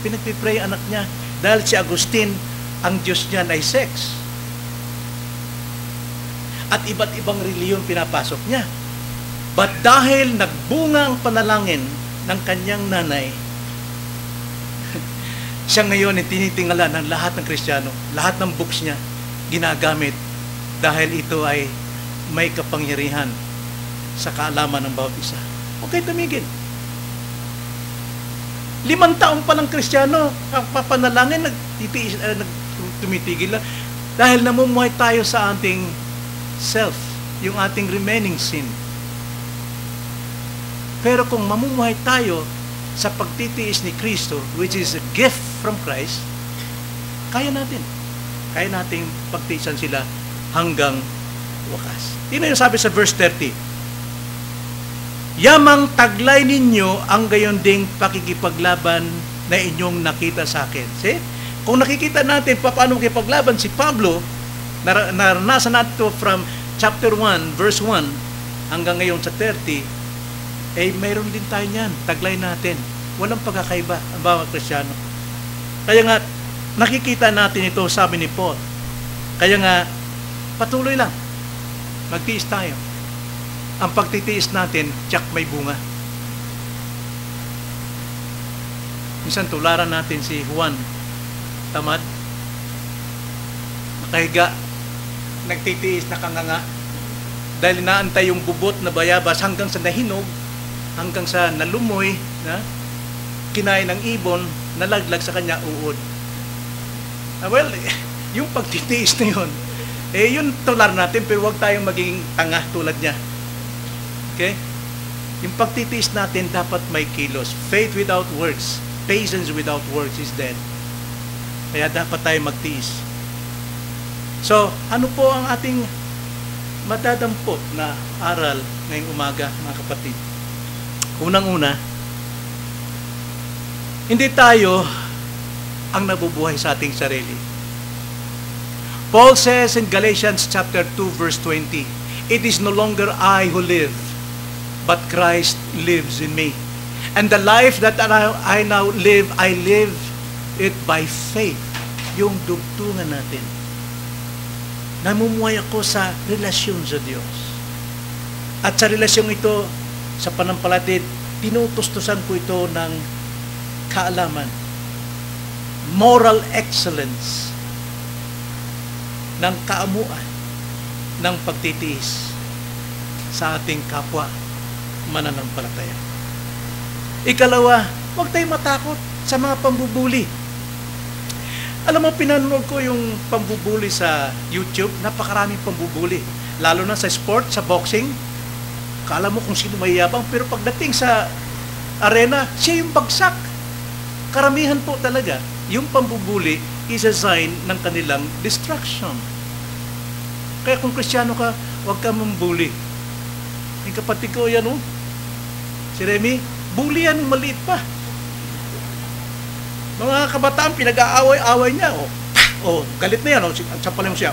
pinagpipray anak niya dahil si Agustin ang Diyos niya ay sex. At iba't ibang reliyon pinapasok niya. But dahil nagbunga ang panalangin ng kanyang nanay, siya ngayon ay tinitingala ng lahat ng Kristiyano, lahat ng books niya ginagamit dahil ito ay may kapangyarihan sa kaalaman ng bawat isa. Okay, tumigil. Limang taon pa lang Kristiyano, papanalangin, nagtitiis, uh, nag, tumitigil lang. Dahil namumuhay tayo sa ating self, yung ating remaining sin. Pero kung mamumuhay tayo sa pagtitiis ni Kristo, which is a gift from Christ, kaya natin. Kaya nating pagtiisan sila hanggang wakas. Tingnan yung sabi sa verse 30. Yamang taglay ninyo ang gayon ding pakikipaglaban na inyong nakita sa akin. See? Kung nakikita natin paano makipaglaban si Pablo, nar- naranasan natin from chapter 1, verse 1, hanggang ngayon sa 30, eh mayroon din tayo niyan. Taglay natin. Walang pagkakaiba ang bawat Krisyano. Kaya nga, nakikita natin ito, sabi ni Paul. Kaya nga, patuloy lang. Magtiis tayo ang pagtitiis natin, tsak may bunga. Minsan tularan natin si Juan, tamad, nakahiga, nagtitiis, nakanganga, dahil naantay yung bubot na bayabas hanggang sa nahinog, hanggang sa nalumoy, na, kinain ng ibon, nalaglag sa kanya uod. Ah, well, yung pagtitiis na yun, eh yun tular natin, pero huwag tayong maging tanga tulad niya. Okay? Yung pagtitiis natin dapat may kilos. Faith without works, patience without works is dead. Kaya dapat tayo magtiis. So, ano po ang ating madadampot na aral ngayong umaga, mga kapatid? Unang-una, hindi tayo ang nabubuhay sa ating sarili. Paul says in Galatians chapter 2 verse 20, It is no longer I who live, but Christ lives in me. And the life that I now live, I live it by faith. Yung dugtungan natin. Namumuhay ako sa relasyon sa Diyos. At sa relasyon ito, sa panampalatid, tinutustusan ko ito ng kaalaman, moral excellence, ng kaamuan, ng pagtitiis sa ating kapwa mananampalataya. Ikalawa, huwag tayong matakot sa mga pambubuli. Alam mo, pinanood ko yung pambubuli sa YouTube, napakaraming pambubuli. Lalo na sa sport, sa boxing, kala mo kung sino mayayabang, pero pagdating sa arena, siya yung bagsak. Karamihan po talaga, yung pambubuli is a sign ng kanilang destruction. Kaya kung kristyano ka, huwag ka mambuli. Yung kapatid ko yan, oh. Si Remy, bully yan, maliit pa. Mga kabataan, pinag-aaway-away niya. Oh, oh galit na yan. Oh, sampalin mo siya.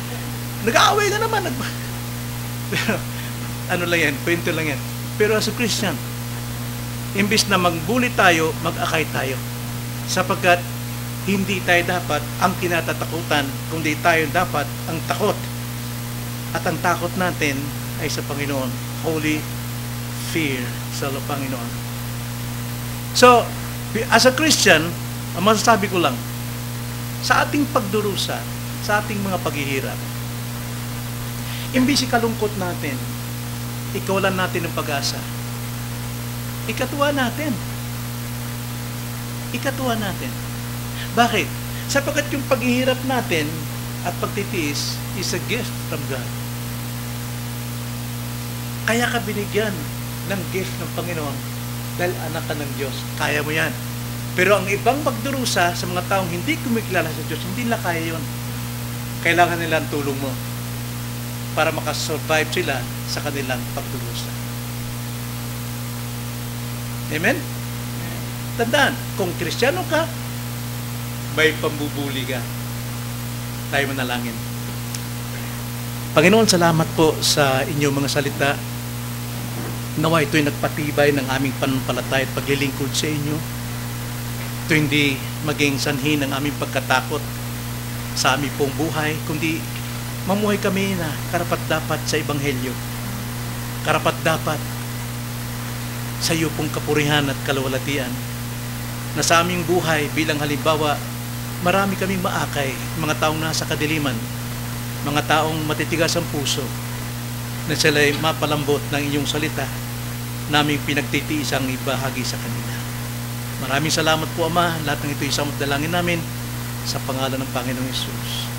Nag-aaway na naman. Nag ano lang yan, kwento lang yan. Pero as a Christian, imbis na magbuli tayo, mag-akay tayo. Sapagkat hindi tayo dapat ang kinatatakutan, kundi tayo dapat ang takot. At ang takot natin ay sa Panginoon. Holy fear sa Panginoon. So, as a Christian, ang masasabi ko lang, sa ating pagdurusa, sa ating mga paghihirap, imbisi kalungkot natin, ikawalan natin ng pag-asa. Ikatuwa natin. Ikatuwa natin. Bakit? Sapagkat yung paghihirap natin at pagtitiis is a gift from God. Kaya ka binigyan ng gift ng Panginoon dahil anak ka ng Diyos. Kaya mo yan. Pero ang ibang magdurusa sa mga taong hindi kumikilala sa Diyos, hindi nila kaya yun. Kailangan nila ang tulong mo para makasurvive sila sa kanilang pagdurusa. Amen? Tandaan, kung kristyano ka, may pambubuli ka. Tayo manalangin. Panginoon, salamat po sa inyong mga salita. Nawa ito'y nagpatibay ng aming pananampalataya at paglilingkod sa inyo. Ito hindi maging sanhi ng aming pagkatakot sa aming pong buhay, kundi mamuhay kami na karapat-dapat sa Ebanghelyo. Karapat-dapat sa iyo pong kapurihan at kalawalatian na sa aming buhay bilang halimbawa, marami kaming maakay, mga taong nasa kadiliman, mga taong matitigas ang puso, na sila'y mapalambot ng inyong salita, naming pinagtitiis ang ibahagi sa kanila. Maraming salamat po Ama, lahat ng ito isang dalangin namin sa pangalan ng Panginoong Yesus.